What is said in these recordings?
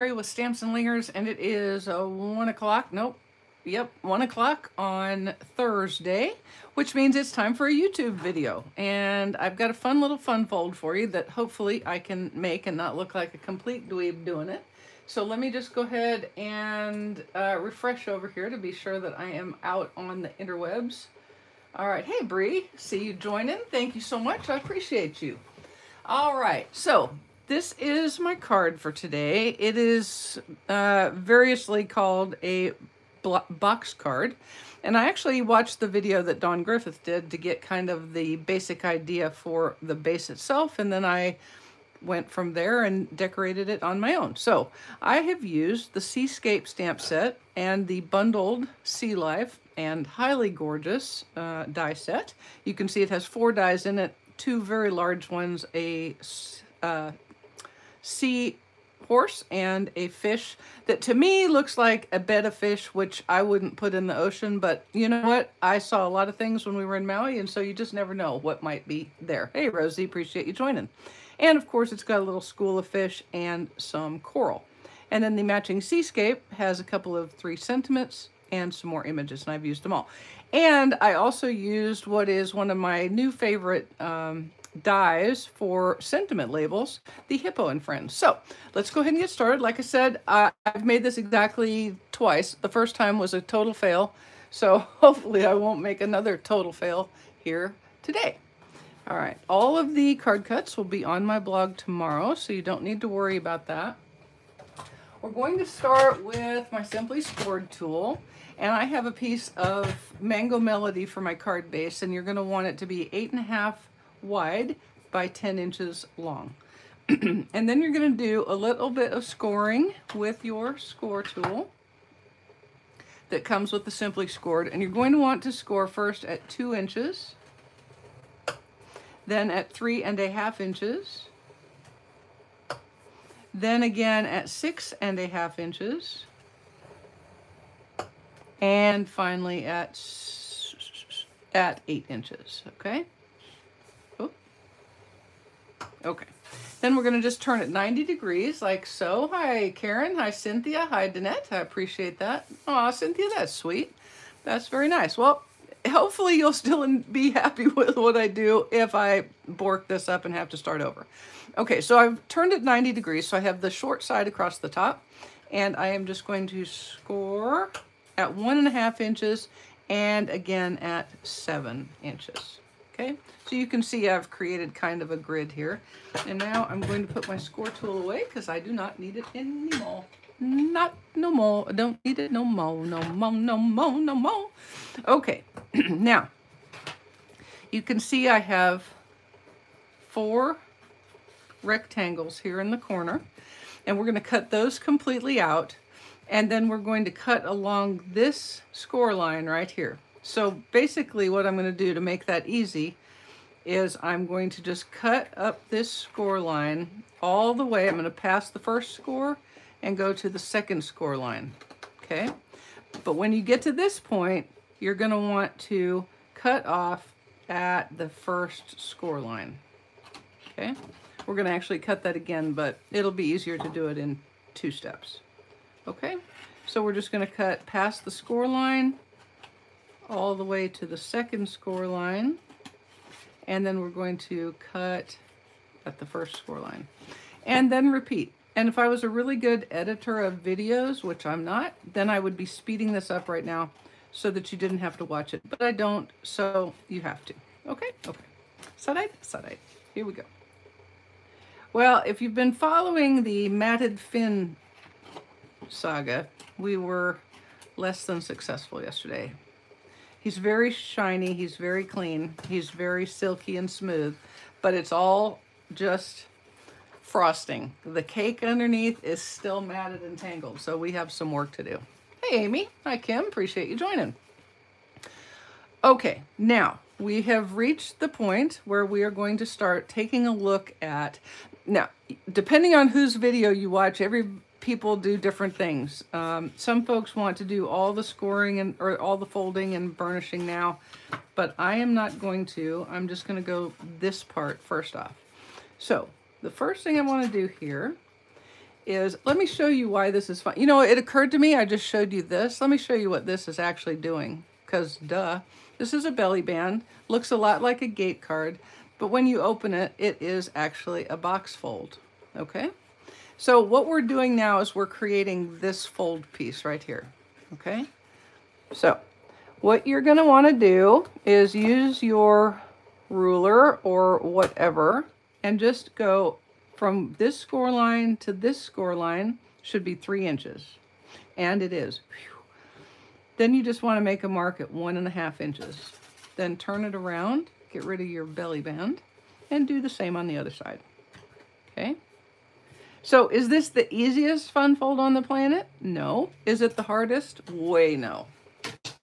with Stamps and Lingers, and it is uh, 1 o'clock. Nope. Yep, 1 o'clock on Thursday, which means it's time for a YouTube video. And I've got a fun little fun fold for you that hopefully I can make and not look like a complete dweeb doing it. So let me just go ahead and uh, refresh over here to be sure that I am out on the interwebs. All right, hey Bree, see you joining. Thank you so much, I appreciate you. All right, so this is my card for today. It is uh, variously called a box card. And I actually watched the video that Dawn Griffith did to get kind of the basic idea for the base itself. And then I went from there and decorated it on my own. So I have used the Seascape stamp set and the bundled Sea Life and highly gorgeous uh, die set. You can see it has four dies in it, two very large ones, a uh, sea horse and a fish that to me looks like a bed of fish, which I wouldn't put in the ocean. But you know what? I saw a lot of things when we were in Maui, and so you just never know what might be there. Hey, Rosie, appreciate you joining. And of course, it's got a little school of fish and some coral. And then the matching seascape has a couple of three sentiments and some more images, and I've used them all. And I also used what is one of my new favorite um, dies for sentiment labels, the Hippo and Friends. So let's go ahead and get started. Like I said, I've made this exactly twice. The first time was a total fail. So hopefully I won't make another total fail here today. All right, all of the card cuts will be on my blog tomorrow, so you don't need to worry about that. We're going to start with my Simply Scored tool, and I have a piece of Mango Melody for my card base, and you're gonna want it to be eight and a half wide by 10 inches long. and then you're going to do a little bit of scoring with your score tool that comes with the Simply Scored. And you're going to want to score first at 2 inches, then at three and a half inches, then again at six and a half inches, and finally at, at 8 inches, okay? Okay. Then we're going to just turn it 90 degrees like so. Hi, Karen. Hi, Cynthia. Hi, Danette. I appreciate that. Aw, Cynthia, that's sweet. That's very nice. Well, hopefully you'll still be happy with what I do if I bork this up and have to start over. Okay, so I've turned it 90 degrees, so I have the short side across the top, and I am just going to score at one and a half inches and again at seven inches. Okay, so you can see I've created kind of a grid here. And now I'm going to put my score tool away because I do not need it anymore. Not no more. I don't need it no more. No more, no more, no more. Okay, now you can see I have four rectangles here in the corner. And we're going to cut those completely out. And then we're going to cut along this score line right here. So basically what I'm going to do to make that easy is I'm going to just cut up this score line all the way. I'm going to pass the first score and go to the second score line. Okay. But when you get to this point, you're going to want to cut off at the first score line. Okay. We're going to actually cut that again, but it'll be easier to do it in two steps. Okay. So we're just going to cut past the score line all the way to the second score line. And then we're going to cut at the first score line. And then repeat. And if I was a really good editor of videos, which I'm not, then I would be speeding this up right now so that you didn't have to watch it. But I don't, so you have to. Okay? Okay. Side side Here we go. Well, if you've been following the matted fin saga, we were less than successful yesterday. He's very shiny. He's very clean. He's very silky and smooth, but it's all just frosting. The cake underneath is still matted and tangled, so we have some work to do. Hey, Amy. Hi, Kim. Appreciate you joining. Okay, now we have reached the point where we are going to start taking a look at, now, depending on whose video you watch, every people do different things. Um, some folks want to do all the scoring and or all the folding and burnishing now, but I am not going to. I'm just going to go this part first off. So the first thing I want to do here is, let me show you why this is fun. You know, it occurred to me, I just showed you this. Let me show you what this is actually doing, because duh. This is a belly band, looks a lot like a gate card, but when you open it, it is actually a box fold, okay? So what we're doing now is we're creating this fold piece right here, okay? So what you're gonna wanna do is use your ruler or whatever and just go from this score line to this score line should be three inches. And it is. Then you just want to make a mark at one and a half inches. Then turn it around, get rid of your belly band, and do the same on the other side. Okay? So is this the easiest fun fold on the planet? No. Is it the hardest? Way no.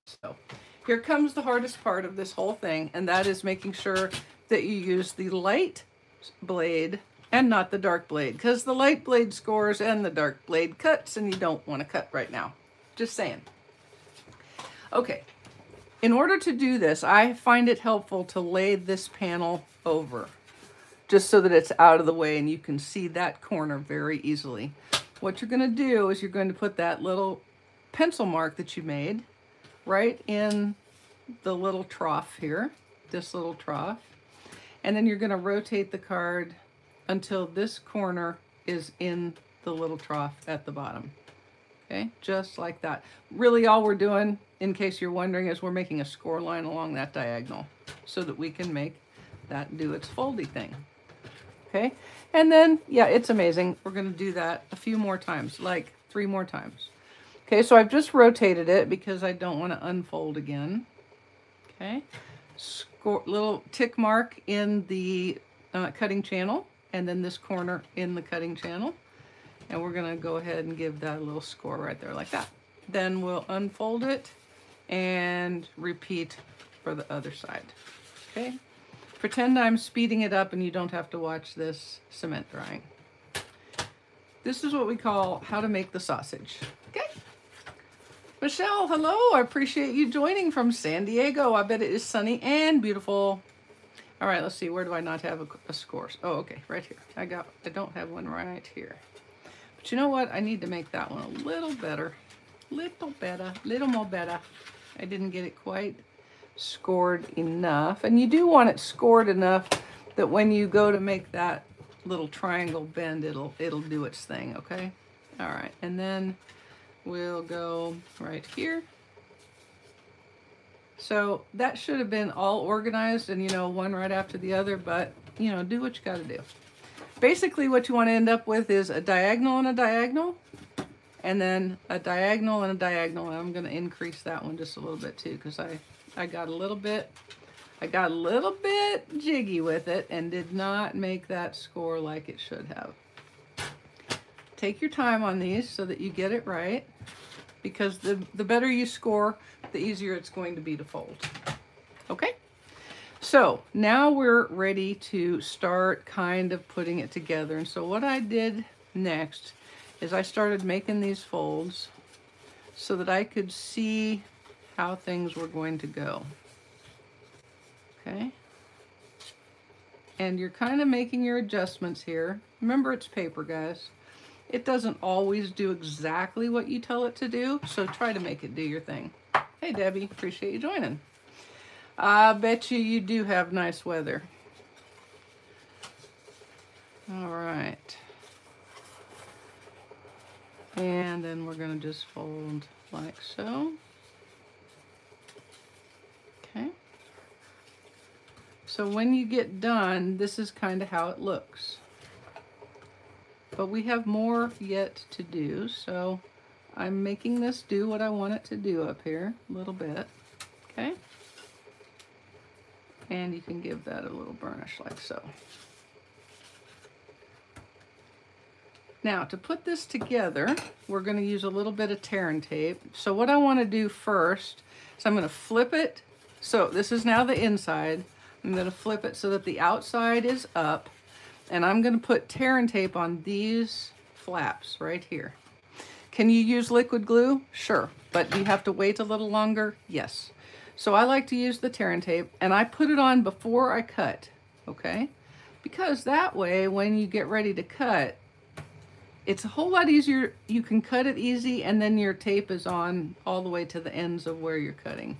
So here comes the hardest part of this whole thing, and that is making sure that you use the light blade and not the dark blade because the light blade scores and the dark blade cuts and you don't want to cut right now. Just saying. Okay, in order to do this, I find it helpful to lay this panel over just so that it's out of the way and you can see that corner very easily. What you're going to do is you're going to put that little pencil mark that you made right in the little trough here, this little trough. And then you're going to rotate the card until this corner is in the little trough at the bottom. Okay, just like that. Really all we're doing, in case you're wondering, is we're making a score line along that diagonal so that we can make that do its foldy thing. Okay, and then, yeah, it's amazing. We're gonna do that a few more times, like three more times. Okay, so I've just rotated it because I don't want to unfold again. Okay, score, little tick mark in the uh, cutting channel and then this corner in the cutting channel. And we're gonna go ahead and give that a little score right there like that. Then we'll unfold it and repeat for the other side, okay? Pretend I'm speeding it up and you don't have to watch this cement drying. This is what we call how to make the sausage, okay? Michelle, hello, I appreciate you joining from San Diego. I bet it is sunny and beautiful. All right, let's see. Where do I not have a, a score? Oh, okay, right here. I got. I don't have one right here. But you know what? I need to make that one a little better. Little better. Little more better. I didn't get it quite scored enough. And you do want it scored enough that when you go to make that little triangle bend, it'll it'll do its thing, okay? All right, and then we'll go right here. So that should have been all organized and, you know, one right after the other, but, you know, do what you got to do. Basically, what you want to end up with is a diagonal and a diagonal, and then a diagonal and a diagonal. And I'm going to increase that one just a little bit too, because I, I got a little bit, I got a little bit jiggy with it and did not make that score like it should have. Take your time on these so that you get it right because the, the better you score, the easier it's going to be to fold. Okay? So now we're ready to start kind of putting it together. And so what I did next is I started making these folds so that I could see how things were going to go. Okay? And you're kind of making your adjustments here. Remember, it's paper, guys. It doesn't always do exactly what you tell it to do, so try to make it do your thing. Hey, Debbie, appreciate you joining. I bet you you do have nice weather. All right. And then we're going to just fold like so. Okay. So when you get done, this is kind of how it looks. But we have more yet to do, so I'm making this do what I want it to do up here a little bit, okay? And you can give that a little burnish like so. Now, to put this together, we're going to use a little bit of tear and tape. So what I want to do first is I'm going to flip it. So this is now the inside. I'm going to flip it so that the outside is up and I'm going to put tear and tape on these flaps right here. Can you use liquid glue? Sure. But do you have to wait a little longer? Yes. So I like to use the tear and tape and I put it on before I cut, okay? Because that way when you get ready to cut, it's a whole lot easier. You can cut it easy and then your tape is on all the way to the ends of where you're cutting.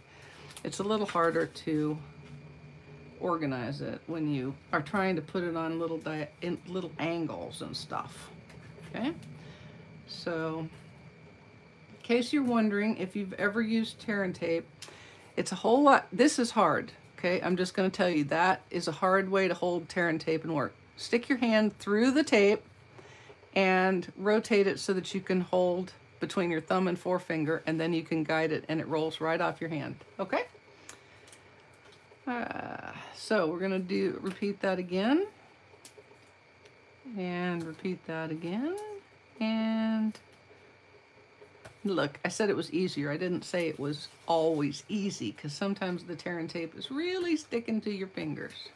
It's a little harder to organize it when you are trying to put it on little in little angles and stuff. Okay, so in case you're wondering if you've ever used tear and tape, it's a whole lot. This is hard. Okay, I'm just going to tell you that is a hard way to hold tear and tape and work. Stick your hand through the tape and rotate it so that you can hold between your thumb and forefinger and then you can guide it and it rolls right off your hand. Okay? Uh, so we're going to do repeat that again. And repeat that again. And look I said it was easier. I didn't say it was always easy because sometimes the tear and tape is really sticking to your fingers.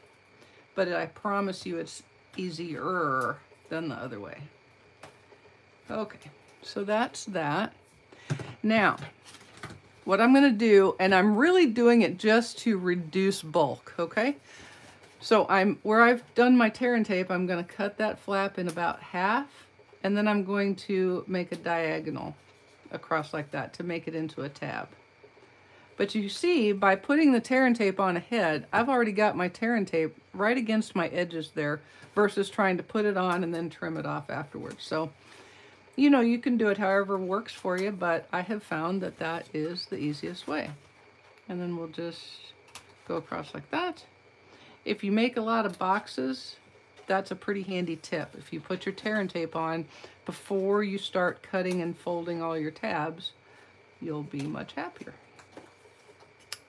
But I promise you it's easier than the other way. Okay so that's that. Now what I'm going to do and I'm really doing it just to reduce bulk okay so I'm where I've done my tear and tape, I'm going to cut that flap in about half, and then I'm going to make a diagonal across like that to make it into a tab. But you see, by putting the tear and tape on ahead, I've already got my tear and tape right against my edges there versus trying to put it on and then trim it off afterwards. So, you know, you can do it however works for you, but I have found that that is the easiest way. And then we'll just go across like that. If you make a lot of boxes, that's a pretty handy tip. If you put your tear and tape on before you start cutting and folding all your tabs, you'll be much happier.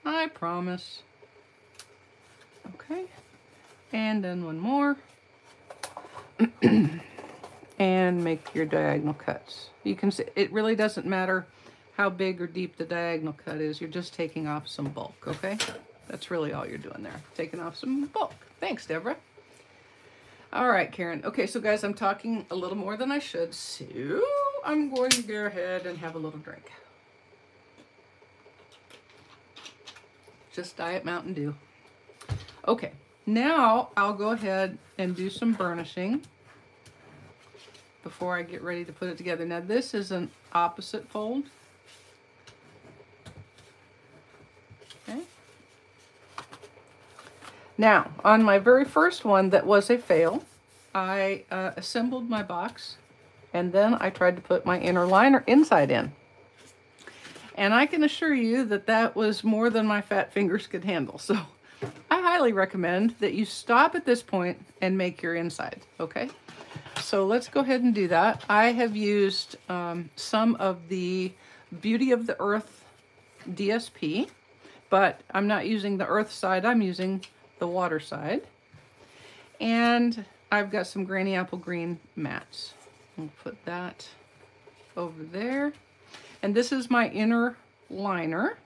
I promise. Okay, and then one more. and make your diagonal cuts. You can see, it really doesn't matter how big or deep the diagonal cut is, you're just taking off some bulk, okay? That's really all you're doing there. Taking off some bulk. Thanks, Deborah. All right, Karen. Okay, so guys, I'm talking a little more than I should, so I'm going to go ahead and have a little drink. Just Diet Mountain Dew. Okay, now I'll go ahead and do some burnishing before I get ready to put it together. Now this is an opposite fold. Okay. Now, on my very first one that was a fail, I uh, assembled my box and then I tried to put my inner liner inside in. And I can assure you that that was more than my fat fingers could handle. So I highly recommend that you stop at this point and make your inside, okay? So let's go ahead and do that. I have used um, some of the Beauty of the Earth DSP, but I'm not using the earth side, I'm using the water side. And I've got some Granny Apple Green mats. I'll put that over there. And this is my inner liner.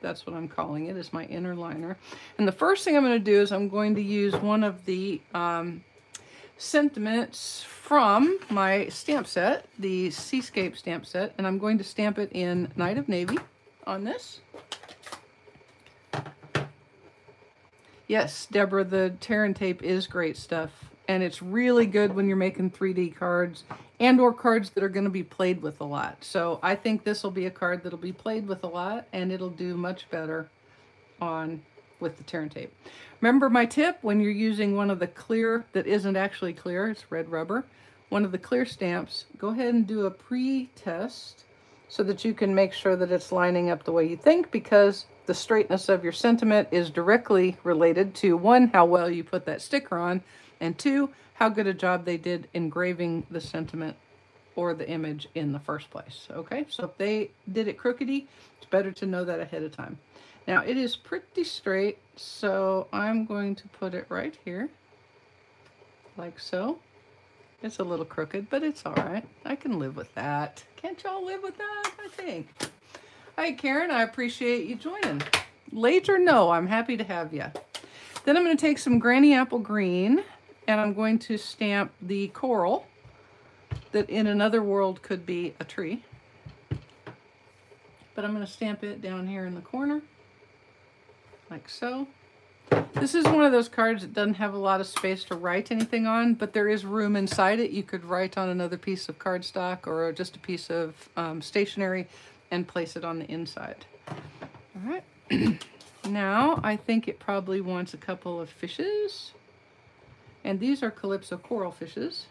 That's what I'm calling it, is my inner liner. And the first thing I'm going to do is I'm going to use one of the um, sentiments from my stamp set, the Seascape stamp set, and I'm going to stamp it in Night of Navy on this. Yes, Deborah, the tear and tape is great stuff. And it's really good when you're making 3D cards and or cards that are going to be played with a lot. So I think this will be a card that'll be played with a lot and it'll do much better on with the tear and tape. Remember my tip when you're using one of the clear that isn't actually clear, it's red rubber, one of the clear stamps, go ahead and do a pre-test so that you can make sure that it's lining up the way you think because the straightness of your sentiment is directly related to one, how well you put that sticker on, and two, how good a job they did engraving the sentiment or the image in the first place. Okay, so if they did it crookedy, it's better to know that ahead of time. Now it is pretty straight, so I'm going to put it right here, like so. It's a little crooked, but it's all right. I can live with that. Can't y'all live with that, I think? Hi, Karen. I appreciate you joining. Late or no, I'm happy to have you. Then I'm going to take some Granny Apple Green and I'm going to stamp the coral that in another world could be a tree. But I'm going to stamp it down here in the corner, like so. This is one of those cards that doesn't have a lot of space to write anything on, but there is room inside it. You could write on another piece of cardstock or just a piece of um, stationery and place it on the inside. All right. now, I think it probably wants a couple of fishes. And these are Calypso coral fishes.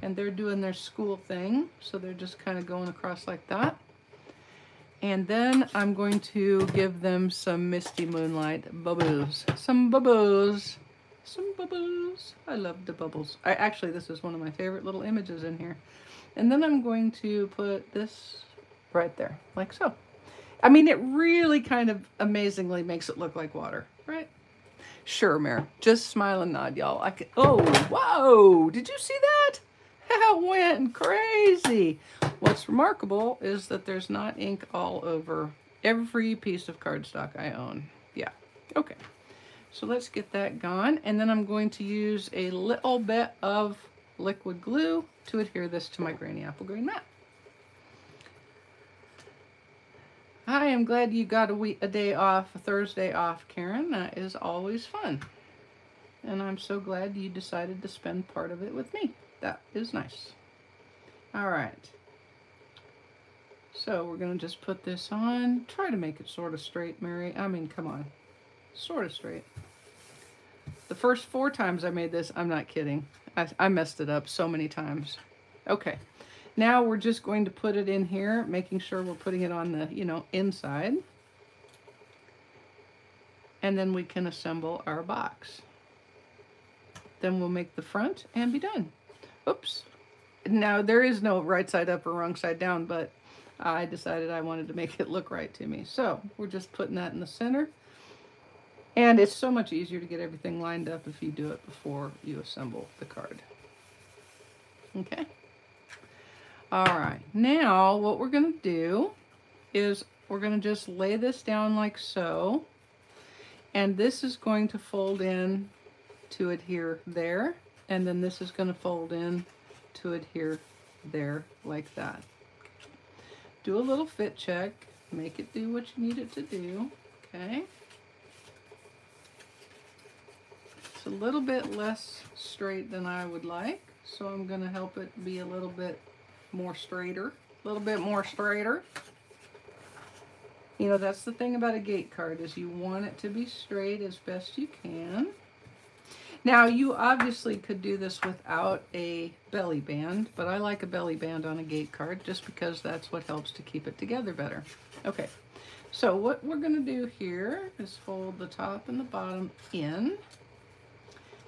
And they're doing their school thing, so they're just kind of going across like that. And then I'm going to give them some Misty Moonlight bubbles. Some bubbles. Some bubbles. I love the bubbles. I Actually, this is one of my favorite little images in here. And then I'm going to put this right there, like so. I mean, it really kind of amazingly makes it look like water, right? Sure, Mare. Just smile and nod, y'all. I can, oh, whoa! Did you see that? That went crazy. What's remarkable is that there's not ink all over every piece of cardstock I own. Yeah, okay. So let's get that gone. And then I'm going to use a little bit of liquid glue to adhere this to my Granny Apple Green mat. I am glad you got a week, a day off, a Thursday off, Karen. That is always fun. And I'm so glad you decided to spend part of it with me. That is nice. All right. So we're going to just put this on. Try to make it sort of straight, Mary. I mean, come on. Sort of straight. The first four times I made this, I'm not kidding. I, I messed it up so many times. Okay. Now we're just going to put it in here, making sure we're putting it on the, you know, inside. And then we can assemble our box. Then we'll make the front and be done. Oops. Now there is no right side up or wrong side down, but I decided I wanted to make it look right to me. So we're just putting that in the center. And it's so much easier to get everything lined up if you do it before you assemble the card. Okay. All right. Now what we're going to do is we're going to just lay this down like so. And this is going to fold in to adhere there. And then this is going to fold in to adhere there like that do a little fit check, make it do what you need it to do, okay? It's a little bit less straight than I would like, so I'm going to help it be a little bit more straighter, a little bit more straighter. You know, that's the thing about a gate card is you want it to be straight as best you can. Now, you obviously could do this without a belly band, but I like a belly band on a gate card just because that's what helps to keep it together better. Okay, so what we're going to do here is fold the top and the bottom in.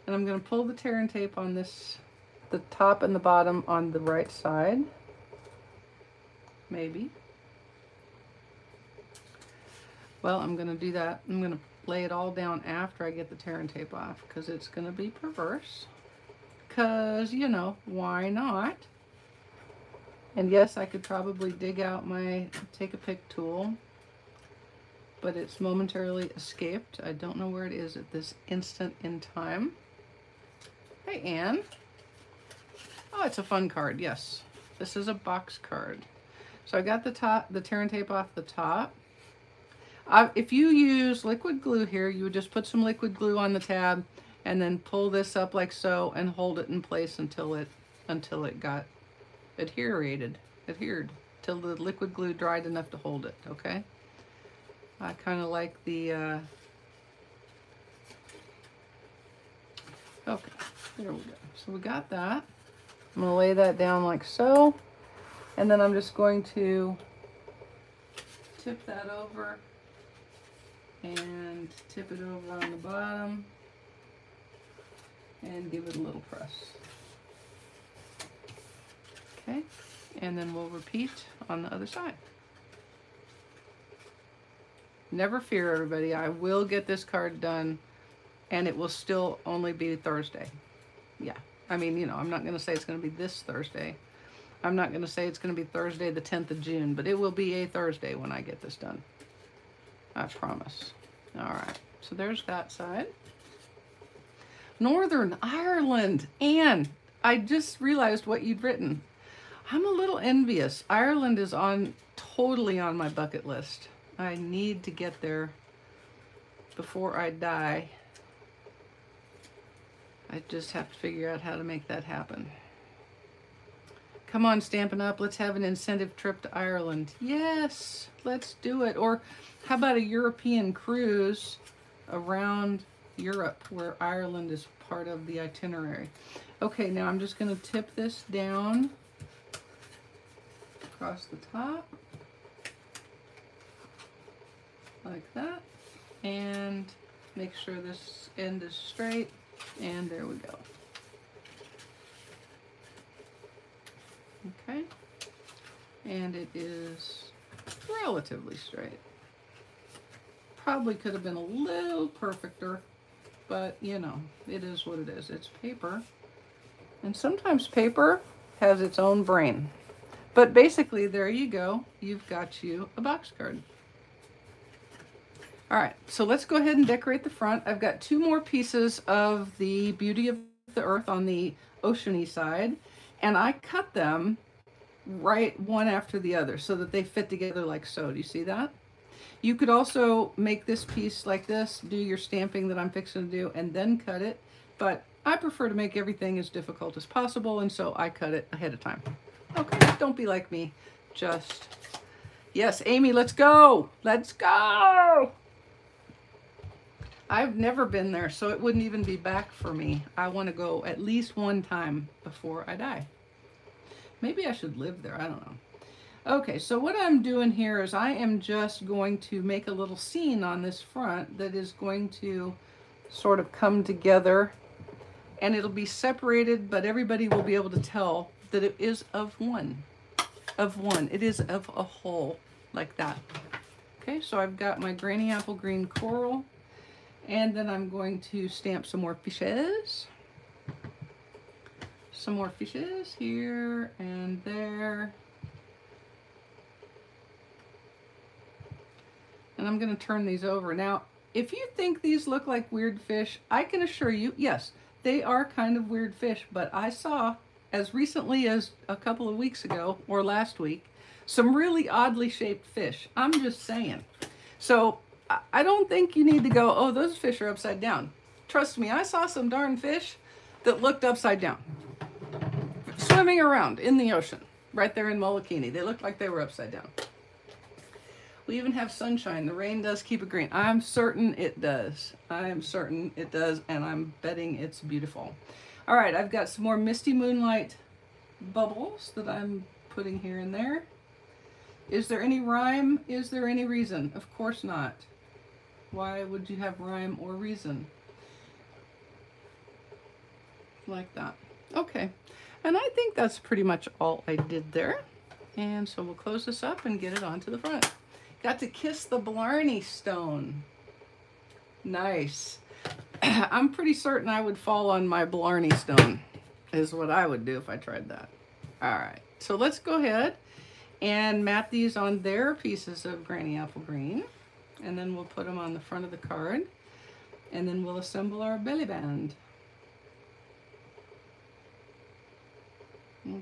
And I'm going to pull the tear and tape on this, the top and the bottom on the right side. Maybe. Well, I'm going to do that. I'm going to lay it all down after I get the tear and tape off because it's going to be perverse. Because, you know, why not? And yes, I could probably dig out my take a pick tool, but it's momentarily escaped. I don't know where it is at this instant in time. Hey, Anne. Oh, it's a fun card, yes. This is a box card. So I got the top, the tear and tape off the top. If you use liquid glue here, you would just put some liquid glue on the tab and then pull this up like so and hold it in place until it until it got adherated, adhered, till the liquid glue dried enough to hold it, okay? I kind of like the, uh... okay, there we go. So we got that. I'm gonna lay that down like so, and then I'm just going to tip that over and tip it over on the bottom and give it a little press. Okay, and then we'll repeat on the other side. Never fear, everybody. I will get this card done, and it will still only be Thursday. Yeah, I mean, you know, I'm not going to say it's going to be this Thursday. I'm not going to say it's going to be Thursday the 10th of June, but it will be a Thursday when I get this done. I promise. All right, so there's that side. Northern Ireland. Anne, I just realized what you'd written. I'm a little envious. Ireland is on totally on my bucket list. I need to get there before I die. I just have to figure out how to make that happen. Come on, Stampin' Up! Let's have an incentive trip to Ireland. Yes, let's do it. Or how about a European cruise around Europe where Ireland is part of the itinerary. Okay, now I'm just going to tip this down across the top like that and make sure this end is straight and there we go. Okay, and it is relatively straight. Probably could have been a little perfecter, but you know, it is what it is. It's paper. And sometimes paper has its own brain. But basically, there you go. You've got you a box card. All right, so let's go ahead and decorate the front. I've got two more pieces of the Beauty of the Earth on the oceany side, and I cut them right one after the other so that they fit together like so. Do you see that? You could also make this piece like this, do your stamping that I'm fixing to do, and then cut it. But I prefer to make everything as difficult as possible, and so I cut it ahead of time. Okay, don't be like me. Just, yes, Amy, let's go. Let's go. I've never been there, so it wouldn't even be back for me. I want to go at least one time before I die. Maybe I should live there. I don't know. Okay, so what I'm doing here is I am just going to make a little scene on this front that is going to sort of come together and it'll be separated, but everybody will be able to tell that it is of one, of one. It is of a whole, like that. Okay, so I've got my Granny Apple Green Coral, and then I'm going to stamp some more fishes. Some more fishes here and there. and I'm going to turn these over. Now, if you think these look like weird fish, I can assure you, yes, they are kind of weird fish, but I saw as recently as a couple of weeks ago or last week, some really oddly shaped fish. I'm just saying. So I don't think you need to go, oh, those fish are upside down. Trust me, I saw some darn fish that looked upside down, swimming around in the ocean, right there in Molokini. They looked like they were upside down. We even have sunshine. The rain does keep it green. I'm certain it does. I am certain it does, and I'm betting it's beautiful. All right, I've got some more Misty Moonlight bubbles that I'm putting here and there. Is there any rhyme? Is there any reason? Of course not. Why would you have rhyme or reason? Like that. Okay. And I think that's pretty much all I did there. And so we'll close this up and get it onto the front. Got to kiss the Blarney stone. Nice. I'm pretty certain I would fall on my Blarney stone is what I would do if I tried that. All right, so let's go ahead and mat these on their pieces of Granny Apple Green. And then we'll put them on the front of the card. And then we'll assemble our belly band. Okay.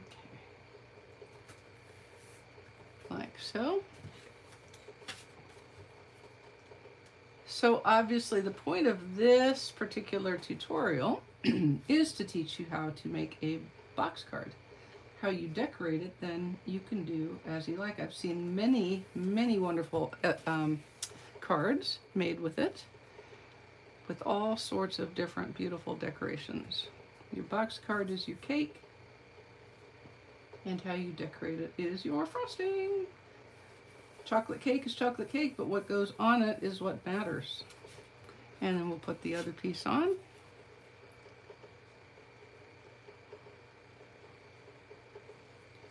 Like so. So obviously the point of this particular tutorial is to teach you how to make a box card. How you decorate it, then you can do as you like. I've seen many, many wonderful uh, um, cards made with it, with all sorts of different beautiful decorations. Your box card is your cake, and how you decorate it is your frosting. Chocolate cake is chocolate cake, but what goes on it is what matters. And then we'll put the other piece on.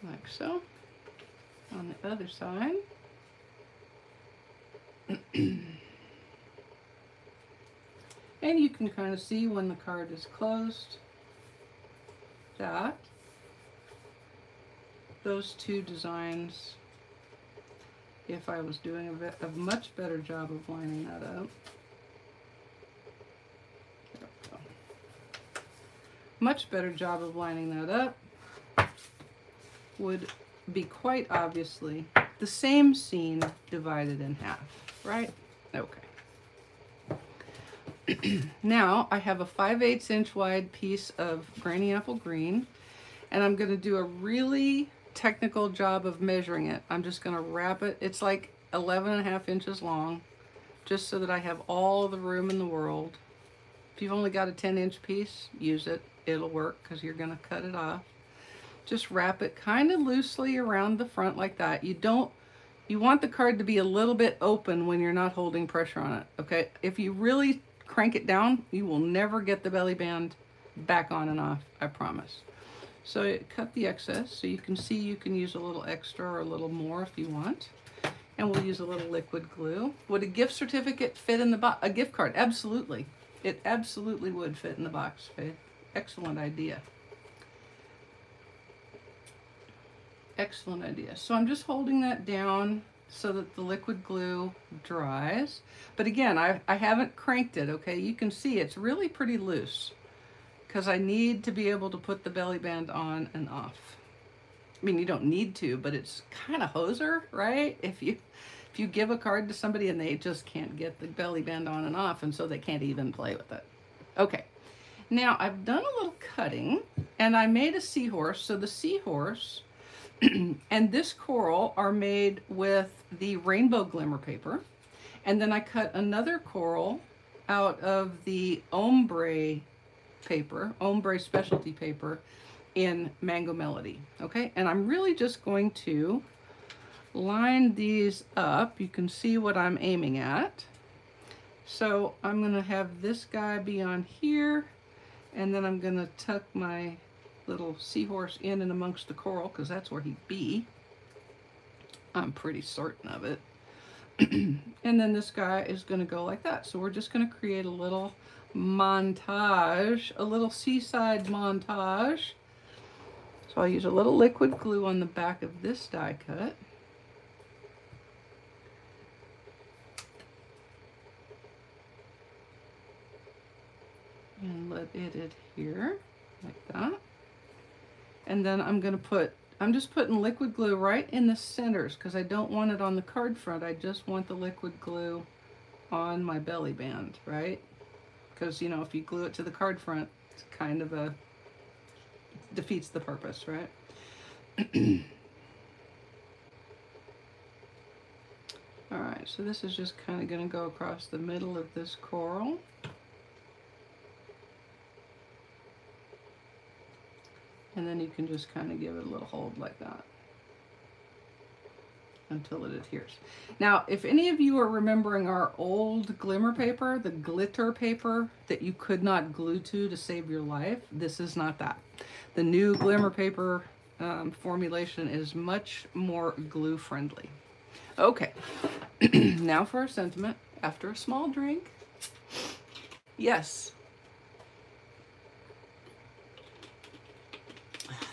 Like so. On the other side. and you can kind of see when the card is closed that those two designs if I was doing a, a much better job of lining that up. Much better job of lining that up would be quite obviously the same scene divided in half, right? Okay. now I have a 5 8 inch wide piece of granny apple green and I'm going to do a really technical job of measuring it. I'm just going to wrap it. It's like 11 and a half inches long just so that I have all the room in the world. If you've only got a 10 inch piece, use it. It'll work because you're going to cut it off. Just wrap it kind of loosely around the front like that. You don't, you want the card to be a little bit open when you're not holding pressure on it, okay? If you really crank it down, you will never get the belly band back on and off, I promise. So cut the excess so you can see you can use a little extra or a little more if you want. And we'll use a little liquid glue. Would a gift certificate fit in the box? A gift card, absolutely. It absolutely would fit in the box, Faith. Excellent idea. Excellent idea. So I'm just holding that down so that the liquid glue dries. But again, I, I haven't cranked it, okay? You can see it's really pretty loose because I need to be able to put the belly band on and off. I mean, you don't need to, but it's kind of hoser, right? If you if you give a card to somebody and they just can't get the belly band on and off, and so they can't even play with it. Okay, now I've done a little cutting, and I made a seahorse. So the seahorse and this coral are made with the rainbow glimmer paper. And then I cut another coral out of the ombre paper, ombre specialty paper in Mango Melody, okay? And I'm really just going to line these up. You can see what I'm aiming at. So I'm gonna have this guy be on here, and then I'm gonna tuck my little seahorse in and amongst the coral, because that's where he'd be. I'm pretty certain of it. and then this guy is gonna go like that. So we're just gonna create a little montage, a little seaside montage. So I'll use a little liquid glue on the back of this die cut. And let it adhere like that. And then I'm gonna put, I'm just putting liquid glue right in the centers because I don't want it on the card front. I just want the liquid glue on my belly band, right? Because you know if you glue it to the card front it's kind of a defeats the purpose right? All right so this is just kind of going to go across the middle of this coral. And then you can just kind of give it a little hold like that until it adheres. Now, if any of you are remembering our old glimmer paper, the glitter paper that you could not glue to to save your life, this is not that. The new glimmer paper um, formulation is much more glue friendly. Okay, now for a sentiment after a small drink. Yes.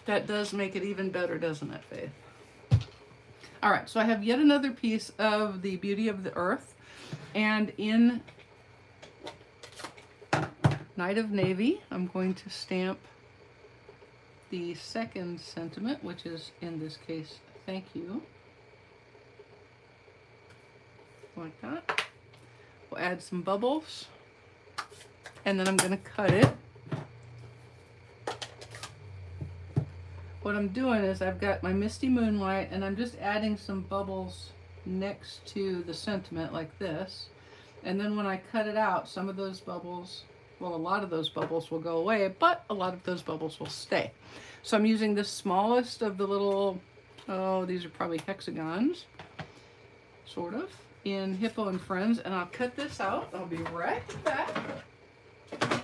That does make it even better, doesn't it, Faith? All right, so I have yet another piece of the Beauty of the Earth. And in Night of Navy, I'm going to stamp the second sentiment, which is in this case, thank you. Like that. We'll add some bubbles. And then I'm going to cut it what I'm doing is I've got my Misty Moonlight and I'm just adding some bubbles next to the sentiment like this. And then when I cut it out, some of those bubbles, well, a lot of those bubbles will go away, but a lot of those bubbles will stay. So I'm using the smallest of the little, oh, these are probably hexagons, sort of, in Hippo and Friends. And I'll cut this out. I'll be right back.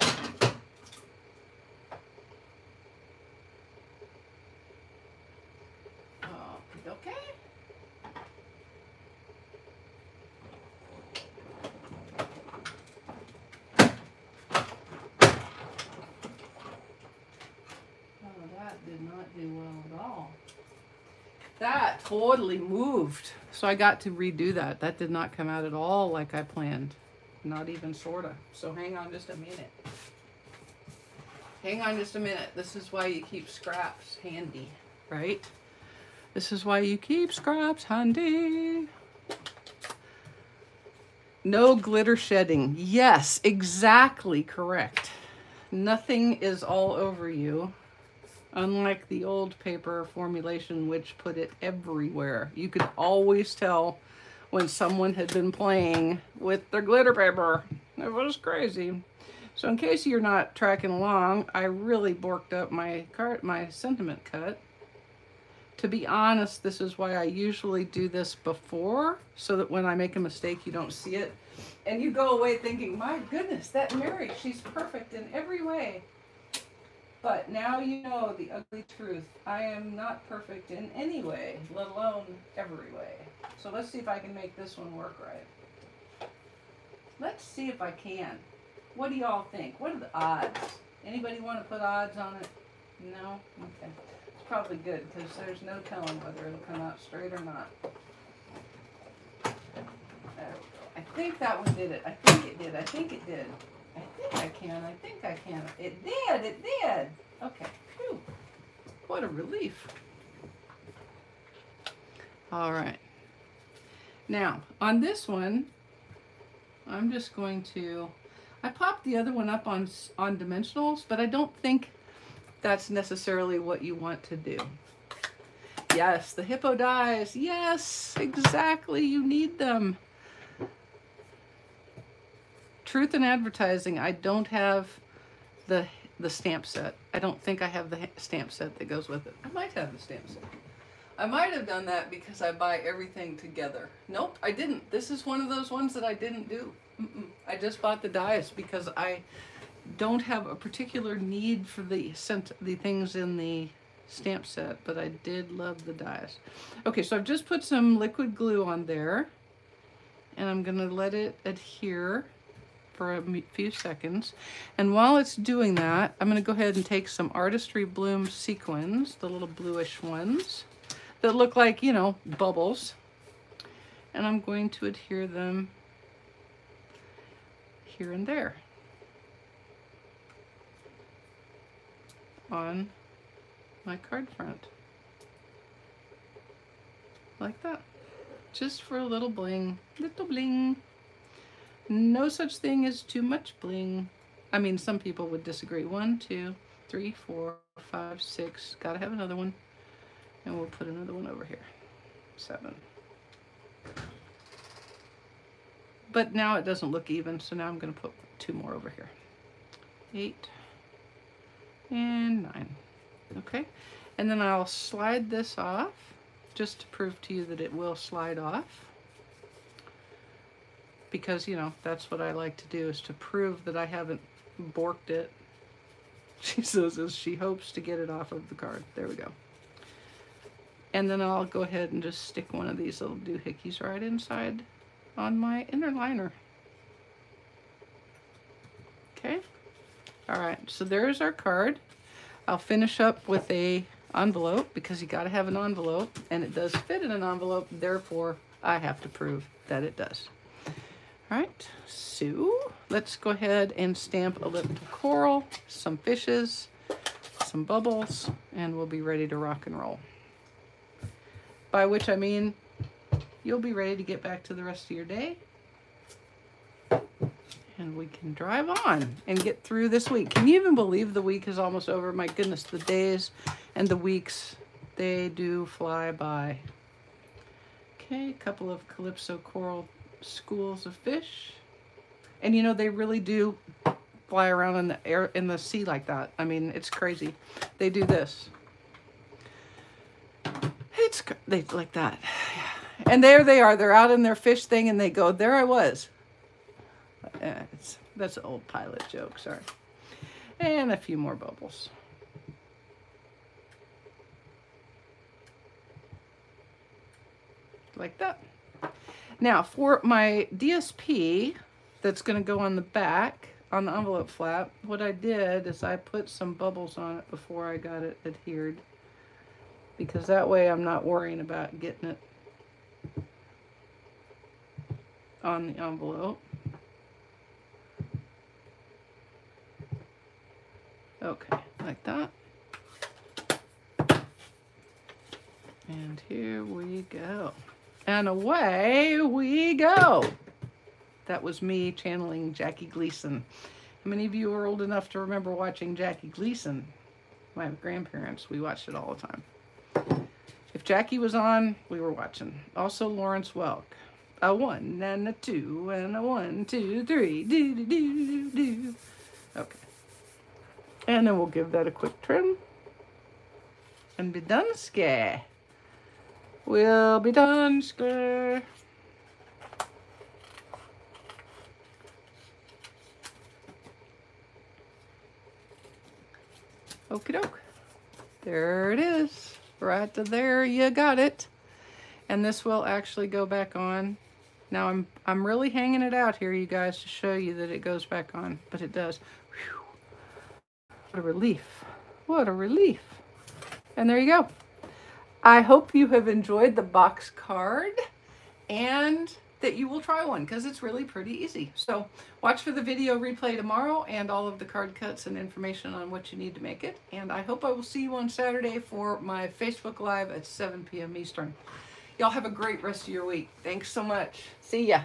Totally moved. So I got to redo that. That did not come out at all like I planned. Not even sorta. So hang on just a minute. Hang on just a minute. This is why you keep scraps handy, right? This is why you keep scraps handy. No glitter shedding. Yes, exactly correct. Nothing is all over you. Unlike the old paper formulation, which put it everywhere. You could always tell when someone had been playing with their glitter paper. It was crazy. So in case you're not tracking along, I really borked up my cart, my sentiment cut. To be honest, this is why I usually do this before, so that when I make a mistake, you don't see it. And you go away thinking, my goodness, that Mary, she's perfect in every way. But now you know the ugly truth. I am not perfect in any way, let alone every way. So let's see if I can make this one work right. Let's see if I can. What do y'all think? What are the odds? Anybody want to put odds on it? No? Okay. It's probably good because there's no telling whether it'll come out straight or not. There we go. I think that one did it. I think it did. I think it did. I think I can. I think I can. It did. It did. Okay. Phew. What a relief. All right. Now, on this one, I'm just going to, I popped the other one up on, on dimensionals, but I don't think that's necessarily what you want to do. Yes, the hippo dies. Yes, exactly. You need them. Truth in advertising. I don't have the the stamp set. I don't think I have the stamp set that goes with it. I might have the stamp set. I might have done that because I buy everything together. Nope, I didn't. This is one of those ones that I didn't do. Mm -mm. I just bought the dies because I don't have a particular need for the sent the things in the stamp set, but I did love the dies. Okay, so I've just put some liquid glue on there and I'm gonna let it adhere for a few seconds. And while it's doing that, I'm gonna go ahead and take some Artistry Bloom sequins, the little bluish ones, that look like, you know, bubbles. And I'm going to adhere them here and there on my card front. Like that. Just for a little bling, little bling. No such thing as too much bling. I mean, some people would disagree. One, two, three, four, five, six. Gotta have another one. And we'll put another one over here. Seven. But now it doesn't look even, so now I'm gonna put two more over here. Eight and nine. Okay, and then I'll slide this off just to prove to you that it will slide off because, you know, that's what I like to do is to prove that I haven't borked it. She says as she hopes to get it off of the card. There we go. And then I'll go ahead and just stick one of these little doohickeys right inside on my inner liner. Okay. All right, so there's our card. I'll finish up with a envelope because you got to have an envelope and it does fit in an envelope. Therefore, I have to prove that it does. All right, so let's go ahead and stamp a little coral, some fishes, some bubbles, and we'll be ready to rock and roll. By which I mean, you'll be ready to get back to the rest of your day. And we can drive on and get through this week. Can you even believe the week is almost over? My goodness, the days and the weeks, they do fly by. Okay, a couple of Calypso coral schools of fish. And you know, they really do fly around in the air in the sea like that. I mean, it's crazy. They do this. It's they like that. And there they are. They're out in their fish thing and they go, there I was. Uh, that's an old pilot joke, sorry. And a few more bubbles. Like that. Now for my DSP that's going to go on the back on the envelope flap, what I did is I put some bubbles on it before I got it adhered because that way I'm not worrying about getting it on the envelope. Okay, like that. And here we go. And away we go. That was me channeling Jackie Gleason. How many of you are old enough to remember watching Jackie Gleason? My grandparents, we watched it all the time. If Jackie was on, we were watching. Also Lawrence Welk. A one and a two and a one, two, three. Do, do, do, do. Okay. And then we'll give that a quick trim. And be done, scare. We'll be done, scare. Okie doke. There it is. Right there, you got it. And this will actually go back on. Now I'm I'm really hanging it out here, you guys, to show you that it goes back on, but it does. Whew. What a relief. What a relief. And there you go. I hope you have enjoyed the box card and that you will try one because it's really pretty easy. So watch for the video replay tomorrow and all of the card cuts and information on what you need to make it. And I hope I will see you on Saturday for my Facebook Live at 7 p.m. Eastern. Y'all have a great rest of your week. Thanks so much. See ya.